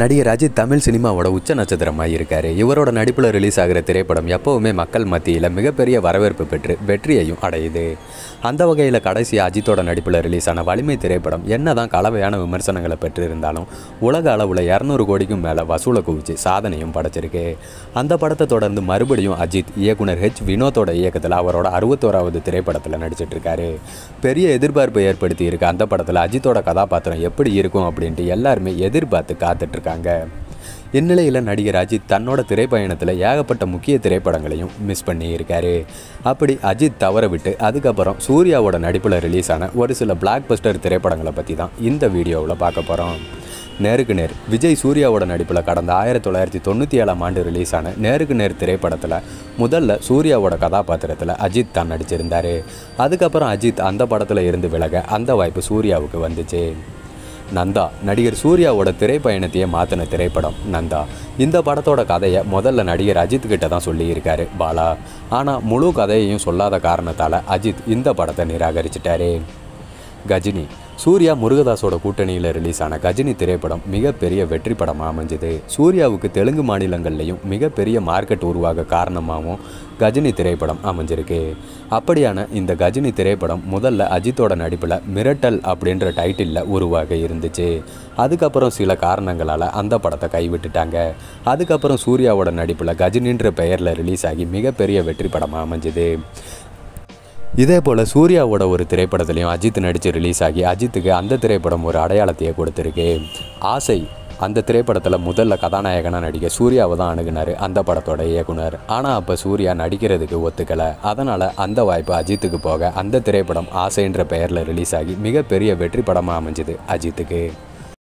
நடிகர் அஜித் தமிழ் சினிமாவோட உச்ச நட்சத்திரமாக இருக்காரு இவரோட நடிப்பில் ரிலீஸ் ஆகிற திரைப்படம் எப்போவுமே மக்கள் மத்தியில் மிகப்பெரிய வரவேற்பு பெற்று வெற்றியையும் அடையுது. அந்த வகையில் கடைசி அஜித்தோட நடிப்பில் ரிலீஸ் ஆன வலிமை திரைப்படம் என்னதான் கலவையான விமர்சனங்களை பெற்றிருந்தாலும் உலக அளவில் இரநூறு கோடிக்கும் மேலே வசூலை குவிச்சு சாதனையும் படைச்சிருக்கு. அந்த படத்தை தொடர்ந்து மறுபடியும் அஜித் இயக்குனர் ஹெச் வினோத்தோட இயக்கத்தில் அவரோட அறுபத்தோராவது திரைப்படத்தில் நடிச்சிட்டு இருக்காரு பெரிய எதிர்பார்ப்பை ஏற்படுத்தி இருக்க அந்த படத்தில் அஜித்தோட கதாபாத்திரம் எப்படி இருக்கும் அப்படின்ட்டு எல்லாருமே எதிர்பார்த்து காத்துட்டு பண்ணியிருக்காங்க இந்நிலையில் நடிகர் அஜித் தன்னோட திரைப்பயணத்தில் ஏகப்பட்ட முக்கிய திரைப்படங்களையும் மிஸ் பண்ணி இருக்காரு அப்படி அஜித் தவற விட்டு அதுக்கப்புறம் சூர்யாவோட நடிப்பில் ரிலீஸ் ஆன ஒரு சில பிளாக் பஸ்டர் திரைப்படங்களை பற்றி தான் இந்த வீடியோவில் பார்க்க போகிறோம் நேருக்கு நேர் விஜய் சூர்யாவோட நடிப்பில் கடந்த ஆயிரத்தி தொள்ளாயிரத்தி தொண்ணூற்றி ஏழாம் ஆண்டு ரிலீஸ் ஆன நேருக்கு நேர் திரைப்படத்தில் முதல்ல சூர்யாவோட கதாபாத்திரத்தில் அஜித் தான் நடிச்சிருந்தார். அதுக்கப்புறம் அஜித் அந்த படத்தில் இருந்து விலக அந்த வாய்ப்பு சூர்யாவுக்கு வந்துச்சு. நந்தா நடிகர் சூர்யாவோட திரைப்பயணத்தையே மாற்றின திரைப்படம் நந்தா. இந்த படத்தோட கதையை முதல்ல நடிகர் அஜித் கிட்ட தான் சொல்லியிருக்காரு பாலா. ஆனால் முழு கதையையும் சொல்லாத காரணத்தால் அஜித் இந்த படத்தை நிராகரிச்சிட்டாரு. கஜினி சூர்யா முருகதாஸோட கூட்டணியில் ரிலீஸ் ஆன கஜினி திரைப்படம் மிகப்பெரிய வெற்றி படமாக அமைஞ்சது. சூர்யாவுக்கு தெலுங்கு மாநிலங்கள்லையும் மிகப்பெரிய மார்க்கெட் உருவாக காரணமாகவும் கஜினி திரைப்படம் அமைஞ்சிருக்கு. அப்படியான இந்த கஜினி திரைப்படம் முதல்ல அஜித்தோட நடிப்பில் மிரட்டல் அப்படின்ற டைட்டிலில் உருவாக இருந்துச்சு. அதுக்கப்புறம் சில காரணங்களால் அந்த படத்தை கைவிட்டுட்டாங்க. அதுக்கப்புறம் சூர்யாவோட நடிப்பில் கஜினின்ற பெயரில் ரிலீஸ் ஆகி மிகப்பெரிய வெற்றி படமாக அமைஞ்சுது. இதே போல் சூர்யாவோட ஒரு திரைப்படத்துலையும் அஜித் நடித்து ரிலீஸ் ஆகி அஜித்துக்கு அந்த திரைப்படம் ஒரு அடையாளத்தையே கொடுத்துருக்கு. ஆசை அந்த திரைப்படத்தில் முதல்ல கதாநாயகனாக நடிக்க சூர்யாவை தான் அணுகுனார் அந்த படத்தோட இயக்குனர். ஆனால் அப்போ சூர்யா நடிக்கிறதுக்கு ஒத்துக்கலை. அதனால் அந்த வாய்ப்பு அஜித்துக்கு போக அந்த திரைப்படம் ஆசைன்ற பெயரில் ரிலீஸ் ஆகி மிகப்பெரிய வெற்றி படமாக அமைஞ்சது அஜித்துக்கு.